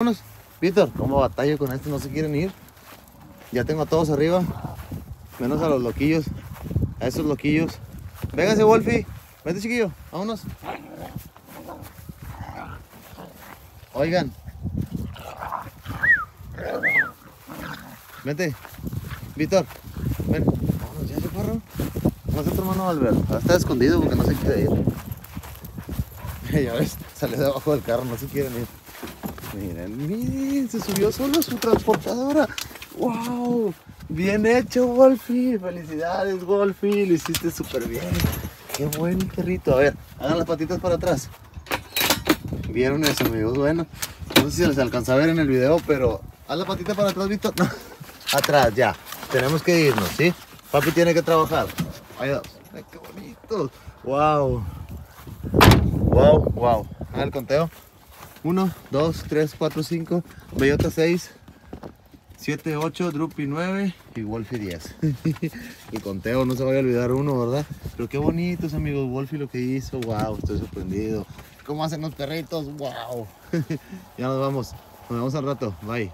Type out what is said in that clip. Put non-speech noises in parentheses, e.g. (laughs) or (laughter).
Vámonos. Víctor, ¿cómo batallo con este? No se quieren ir. Ya tengo a todos arriba. Menos a los loquillos. A esos loquillos. Véngase, Wolfie. Vente, chiquillo. Vámonos. Oigan. Vente. Víctor. Ven. Vámonos ya, chaparro. Vamos a tu hermano Alberto. Está escondido porque no se quiere ir. (laughs) ya ves, sale de abajo del carro, no se quieren ir. Miren, miren, se subió solo su transportadora. ¡Wow! Bien hecho, Wolfie. Felicidades, Wolfie. Lo hiciste súper bien. Qué buen perrito. A ver, hagan las patitas para atrás. ¿Vieron eso, amigos? Bueno, no sé si se les alcanza a ver en el video, pero haz la patita para atrás, Víctor. No, (laughs) atrás, ya. Tenemos que irnos, ¿sí? Papi tiene que trabajar. Ahí dos. Qué bonito. ¡Wow! ¡Wow! ¡Wow! Hagan el conteo. 1, 2, 3, 4, 5, Bellota 6, 7, 8, Drupi 9 y Wolfie 10. y conteo, no se vaya a olvidar uno, ¿verdad? Pero qué bonitos amigos, Wolfie lo que hizo, wow, estoy sorprendido. ¿Cómo hacen los perritos? Wow. (laughs) ya nos vamos, nos vemos al rato, bye.